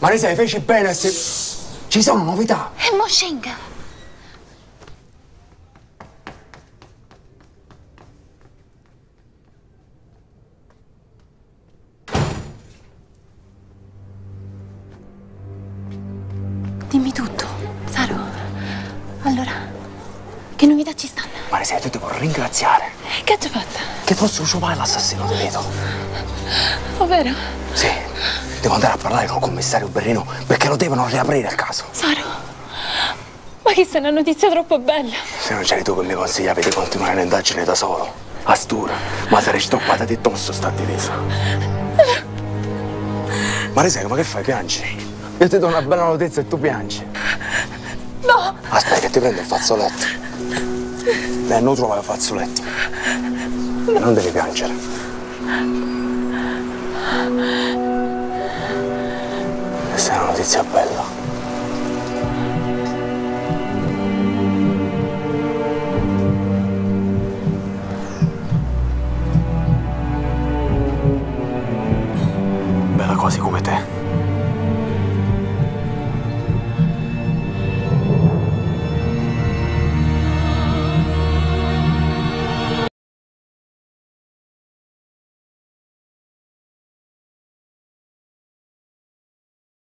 Marisa, feci bene se... Ci sono novità. E Moscinga? Dimmi tutto, Saro. Allora, che novità ci stanno? Marisa, io ti devo ringraziare. Che ha già fatto? Che fosse Lucio Pai l'assassino di Vito. Ovvero? Sì, devo andare a parlare con il commissario Berrino perché lo devono riaprire il caso. Saro, ma questa è una notizia troppo bella. Se non c'eri tu che mi consigliavi di continuare l'indagine da solo, Astura, ma sarei stoppata di tosso sta divisa. Marisa, ma che fai? Piangi? Io ti do una bella notizia e tu piangi. No! Aspetta che ti prendo il fazzoletto. Eh, non trovo il fazzoletto. Non devi piangere. Questa è una notizia bella. Bella quasi come